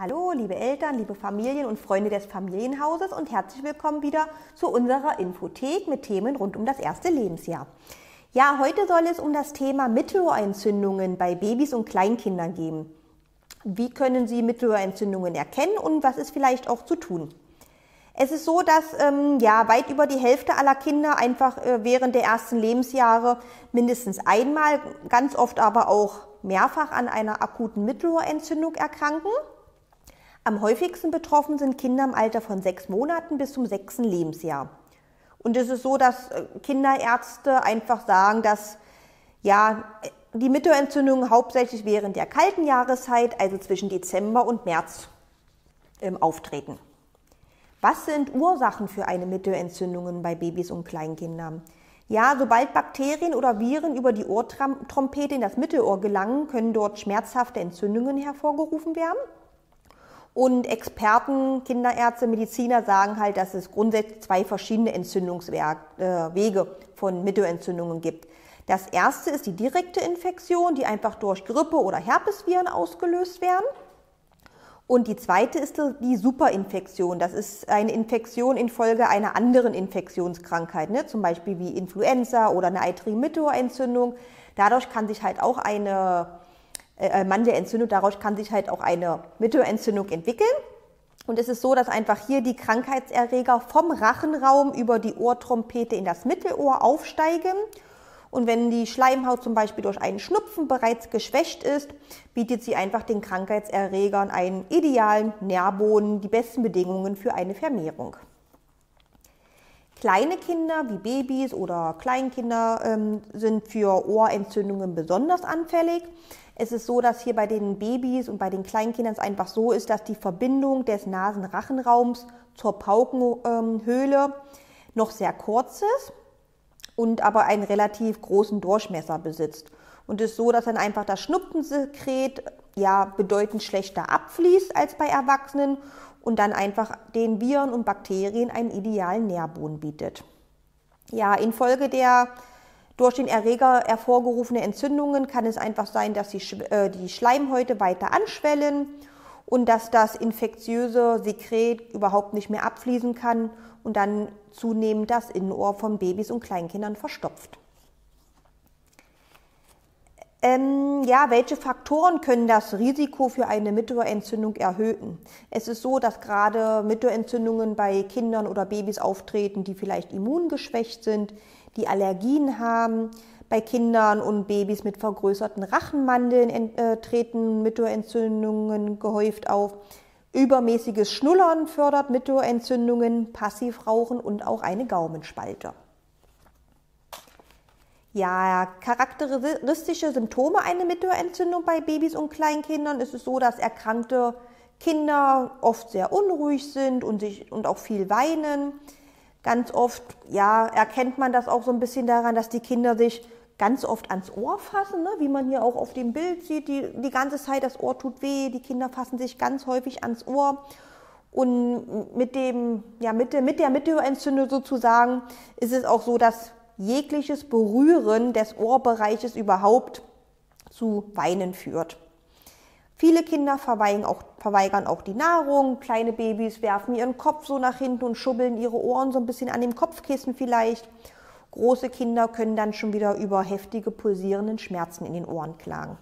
Hallo, liebe Eltern, liebe Familien und Freunde des Familienhauses und herzlich willkommen wieder zu unserer Infothek mit Themen rund um das erste Lebensjahr. Ja, heute soll es um das Thema Mittelohrentzündungen bei Babys und Kleinkindern gehen. Wie können Sie Mittelohrentzündungen erkennen und was ist vielleicht auch zu tun? Es ist so, dass ähm, ja weit über die Hälfte aller Kinder einfach äh, während der ersten Lebensjahre mindestens einmal, ganz oft aber auch mehrfach an einer akuten Mittelohrentzündung erkranken. Am häufigsten betroffen sind Kinder im Alter von sechs Monaten bis zum sechsten Lebensjahr. Und es ist so, dass äh, Kinderärzte einfach sagen, dass ja, die Mittelohrentzündungen hauptsächlich während der kalten Jahreszeit, also zwischen Dezember und März, ähm, auftreten. Was sind Ursachen für eine Mittelohrentzündung bei Babys und Kleinkindern? Ja, sobald Bakterien oder Viren über die Ohrtrompete in das Mittelohr gelangen, können dort schmerzhafte Entzündungen hervorgerufen werden. Und Experten, Kinderärzte, Mediziner sagen halt, dass es grundsätzlich zwei verschiedene Entzündungswege äh, von Mittelentzündungen gibt. Das erste ist die direkte Infektion, die einfach durch Grippe oder Herpesviren ausgelöst werden. Und die zweite ist die Superinfektion. Das ist eine Infektion infolge einer anderen Infektionskrankheit, ne? zum Beispiel wie Influenza oder eine eitrige Mittelohrentzündung. Dadurch kann sich halt auch eine äh, Mandelentzündung, daraus kann sich halt auch eine Mittelohrentzündung entwickeln. Und es ist so, dass einfach hier die Krankheitserreger vom Rachenraum über die Ohrtrompete in das Mittelohr aufsteigen. Und wenn die Schleimhaut zum Beispiel durch einen Schnupfen bereits geschwächt ist, bietet sie einfach den Krankheitserregern einen idealen Nährboden, die besten Bedingungen für eine Vermehrung. Kleine Kinder wie Babys oder Kleinkinder ähm, sind für Ohrentzündungen besonders anfällig. Es ist so, dass hier bei den Babys und bei den Kleinkindern es einfach so ist, dass die Verbindung des Nasenrachenraums zur Paukenhöhle noch sehr kurz ist und aber einen relativ großen Durchmesser besitzt. Und es ist so, dass dann einfach das Schnupfensekret ja bedeutend schlechter abfließt als bei Erwachsenen und dann einfach den Viren und Bakterien einen idealen Nährboden bietet. Ja, infolge der durch den Erreger hervorgerufene Entzündungen kann es einfach sein, dass die, äh, die Schleimhäute weiter anschwellen und dass das infektiöse Sekret überhaupt nicht mehr abfließen kann und dann zunehmend das Innenohr von Babys und Kleinkindern verstopft. Ähm, ja, welche Faktoren können das Risiko für eine Mittelohrentzündung erhöhen? Es ist so, dass gerade Mittelohrentzündungen bei Kindern oder Babys auftreten, die vielleicht immungeschwächt sind, die Allergien haben. Bei Kindern und Babys mit vergrößerten Rachenmandeln äh, treten Mittelohrentzündungen gehäuft auf. Übermäßiges Schnullern fördert Mittelohrentzündungen, Passivrauchen und auch eine Gaumenspalte. Ja, charakteristische Symptome einer Mittelohrentzündung bei Babys und Kleinkindern ist es so, dass erkrankte Kinder oft sehr unruhig sind und, sich, und auch viel weinen. Ganz oft, ja, erkennt man das auch so ein bisschen daran, dass die Kinder sich ganz oft ans Ohr fassen, ne? wie man hier auch auf dem Bild sieht. Die, die ganze Zeit, das Ohr tut weh, die Kinder fassen sich ganz häufig ans Ohr. Und mit, dem, ja, mit, der, mit der Mittelohrentzündung sozusagen ist es auch so, dass jegliches Berühren des Ohrbereiches überhaupt zu Weinen führt. Viele Kinder verweigern auch, verweigern auch die Nahrung. Kleine Babys werfen ihren Kopf so nach hinten und schubbeln ihre Ohren so ein bisschen an dem Kopfkissen vielleicht. Große Kinder können dann schon wieder über heftige pulsierenden Schmerzen in den Ohren klagen.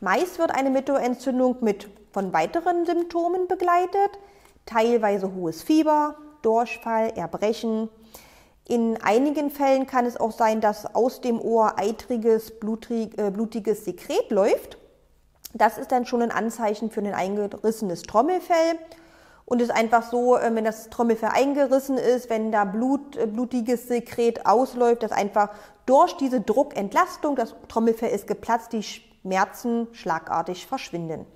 Meist wird eine Mittelohrentzündung mit von weiteren Symptomen begleitet, teilweise hohes Fieber, Durchfall, Erbrechen. In einigen Fällen kann es auch sein, dass aus dem Ohr eitriges, äh, blutiges Sekret läuft. Das ist dann schon ein Anzeichen für ein eingerissenes Trommelfell. Und es ist einfach so, äh, wenn das Trommelfell eingerissen ist, wenn da Blut, äh, blutiges Sekret ausläuft, dass einfach durch diese Druckentlastung, das Trommelfell ist geplatzt, die Schmerzen schlagartig verschwinden.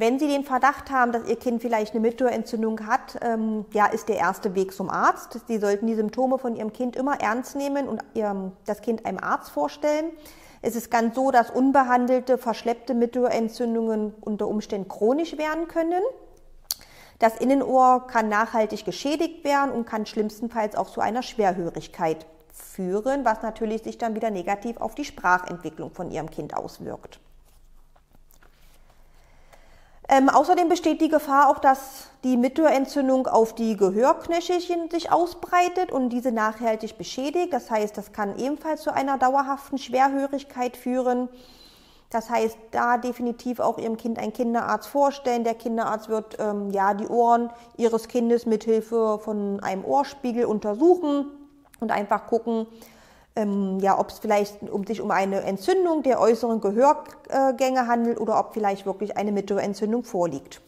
Wenn Sie den Verdacht haben, dass Ihr Kind vielleicht eine Mittelohrentzündung hat, ähm, ja, ist der erste Weg zum Arzt. Sie sollten die Symptome von Ihrem Kind immer ernst nehmen und Ihrem, das Kind einem Arzt vorstellen. Es ist ganz so, dass unbehandelte, verschleppte Mittelohrentzündungen unter Umständen chronisch werden können. Das Innenohr kann nachhaltig geschädigt werden und kann schlimmstenfalls auch zu einer Schwerhörigkeit führen, was natürlich sich dann wieder negativ auf die Sprachentwicklung von Ihrem Kind auswirkt. Ähm, außerdem besteht die Gefahr auch, dass die Mittelohrentzündung auf die Gehörknöchelchen sich ausbreitet und diese nachhaltig beschädigt. Das heißt, das kann ebenfalls zu einer dauerhaften Schwerhörigkeit führen. Das heißt, da definitiv auch Ihrem Kind einen Kinderarzt vorstellen. Der Kinderarzt wird ähm, ja die Ohren Ihres Kindes mithilfe von einem Ohrspiegel untersuchen und einfach gucken, ähm, ja, ob es vielleicht um sich um eine Entzündung der äußeren Gehörgänge handelt oder ob vielleicht wirklich eine Mittelohrentzündung vorliegt.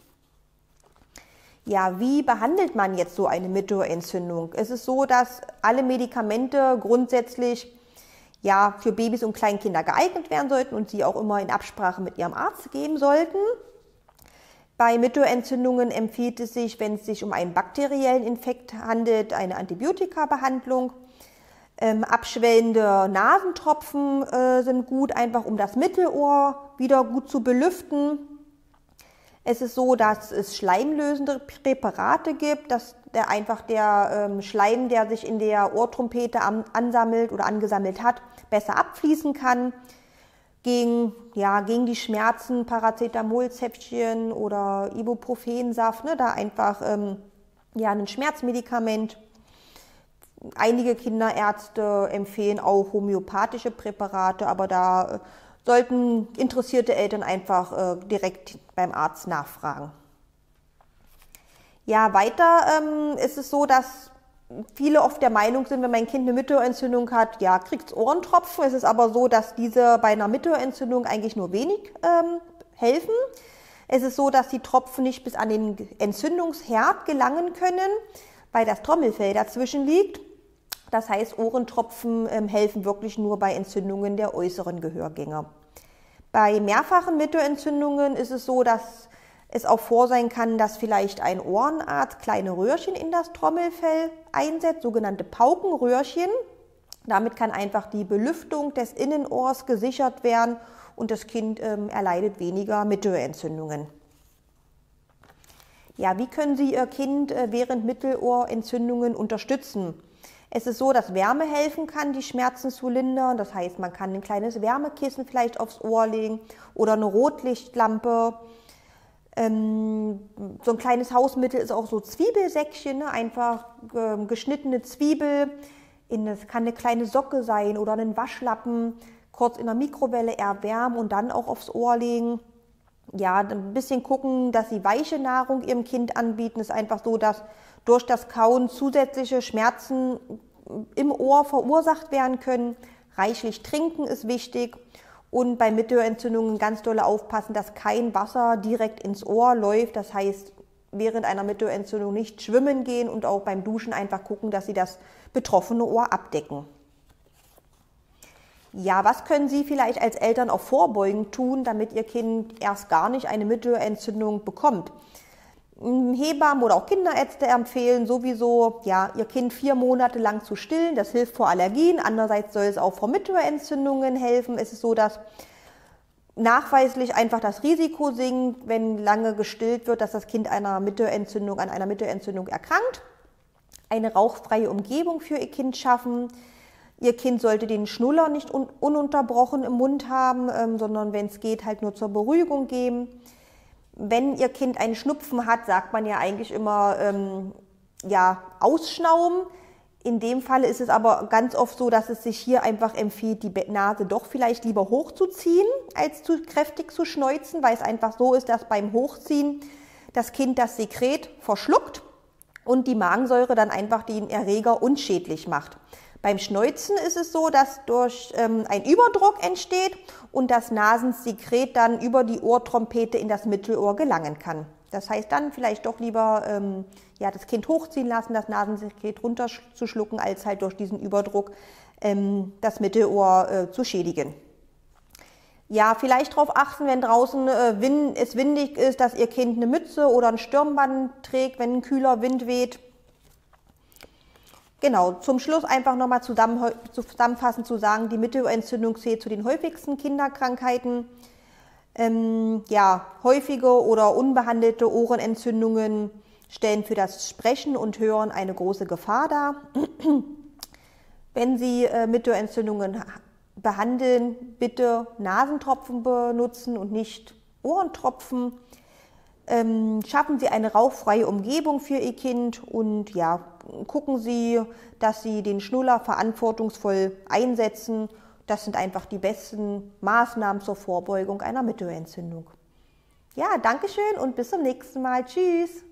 Ja, wie behandelt man jetzt so eine Mittelohrentzündung? Es ist so, dass alle Medikamente grundsätzlich ja für Babys und Kleinkinder geeignet werden sollten und sie auch immer in Absprache mit ihrem Arzt geben sollten. Bei Mittelohrentzündungen empfiehlt es sich, wenn es sich um einen bakteriellen Infekt handelt, eine Antibiotikabehandlung. Ähm, abschwellende Nasentropfen äh, sind gut, einfach um das Mittelohr wieder gut zu belüften. Es ist so, dass es schleimlösende Präparate gibt, dass der einfach der ähm, Schleim, der sich in der Ohrtrompete an, ansammelt oder angesammelt hat, besser abfließen kann. Gegen, ja, gegen die Schmerzen, Paracetamolzäpfchen oder Ibuprofensaft, ne, da einfach ähm, ja, ein Schmerzmedikament Einige Kinderärzte empfehlen auch homöopathische Präparate, aber da äh, sollten interessierte Eltern einfach äh, direkt beim Arzt nachfragen. Ja, weiter ähm, ist es so, dass viele oft der Meinung sind, wenn mein Kind eine Mittelohrentzündung hat, ja, kriegt es Ohrentropfen. Es ist aber so, dass diese bei einer Mittelohrentzündung eigentlich nur wenig ähm, helfen. Es ist so, dass die Tropfen nicht bis an den Entzündungsherd gelangen können, weil das Trommelfell dazwischen liegt. Das heißt, Ohrentropfen ähm, helfen wirklich nur bei Entzündungen der äußeren Gehörgänge. Bei mehrfachen Mittelohrentzündungen ist es so, dass es auch vor sein kann, dass vielleicht ein Ohrenarzt kleine Röhrchen in das Trommelfell einsetzt, sogenannte Paukenröhrchen. Damit kann einfach die Belüftung des Innenohrs gesichert werden und das Kind ähm, erleidet weniger Mittelohrentzündungen. Ja, wie können Sie Ihr Kind äh, während Mittelohrentzündungen unterstützen? Es ist so, dass Wärme helfen kann, die Schmerzen zu lindern. Das heißt, man kann ein kleines Wärmekissen vielleicht aufs Ohr legen oder eine Rotlichtlampe. Ähm, so ein kleines Hausmittel ist auch so Zwiebelsäckchen, ne? einfach äh, geschnittene Zwiebel. In, das kann eine kleine Socke sein oder einen Waschlappen. Kurz in der Mikrowelle erwärmen und dann auch aufs Ohr legen. Ja, ein bisschen gucken, dass sie weiche Nahrung ihrem Kind anbieten. Es ist einfach so, dass durch das Kauen zusätzliche Schmerzen im Ohr verursacht werden können. Reichlich trinken ist wichtig und bei Mittelohrentzündungen ganz doll aufpassen, dass kein Wasser direkt ins Ohr läuft. Das heißt, während einer Mittelohrentzündung nicht schwimmen gehen und auch beim Duschen einfach gucken, dass Sie das betroffene Ohr abdecken. Ja, was können Sie vielleicht als Eltern auch vorbeugend tun, damit Ihr Kind erst gar nicht eine Mittelohrentzündung bekommt? Hebammen oder auch Kinderärzte empfehlen sowieso, ja, ihr Kind vier Monate lang zu stillen. Das hilft vor Allergien. Andererseits soll es auch vor Mittelohrentzündungen helfen. Es ist so, dass nachweislich einfach das Risiko sinkt, wenn lange gestillt wird, dass das Kind einer Mittelohrentzündung, an einer Mittelohrentzündung erkrankt. Eine rauchfreie Umgebung für ihr Kind schaffen. Ihr Kind sollte den Schnuller nicht un ununterbrochen im Mund haben, ähm, sondern wenn es geht, halt nur zur Beruhigung geben wenn Ihr Kind einen Schnupfen hat, sagt man ja eigentlich immer, ähm, ja, ausschnauben. In dem Falle ist es aber ganz oft so, dass es sich hier einfach empfiehlt, die Nase doch vielleicht lieber hochzuziehen, als zu kräftig zu schneuzen, weil es einfach so ist, dass beim Hochziehen das Kind das Sekret verschluckt und die Magensäure dann einfach den Erreger unschädlich macht. Beim Schneuzen ist es so, dass durch ähm, ein Überdruck entsteht und das Nasensekret dann über die Ohrtrompete in das Mittelohr gelangen kann. Das heißt dann vielleicht doch lieber ähm, ja, das Kind hochziehen lassen, das Nasensekret runterzuschlucken, als halt durch diesen Überdruck ähm, das Mittelohr äh, zu schädigen. Ja, vielleicht darauf achten, wenn draußen äh, wind, es windig ist, dass Ihr Kind eine Mütze oder ein Stirnband trägt, wenn ein kühler Wind weht. Genau, zum Schluss einfach nochmal zusammenfassend zu sagen, die Mittelohrentzündung zählt zu den häufigsten Kinderkrankheiten. Ähm, ja, häufige oder unbehandelte Ohrenentzündungen stellen für das Sprechen und Hören eine große Gefahr dar. Wenn Sie äh, Mittelohrentzündungen behandeln, bitte Nasentropfen benutzen und nicht Ohrentropfen. Ähm, schaffen Sie eine rauchfreie Umgebung für Ihr Kind und ja, gucken Sie, dass Sie den Schnuller verantwortungsvoll einsetzen. Das sind einfach die besten Maßnahmen zur Vorbeugung einer Mittelohrentzündung. Ja, Dankeschön und bis zum nächsten Mal. Tschüss.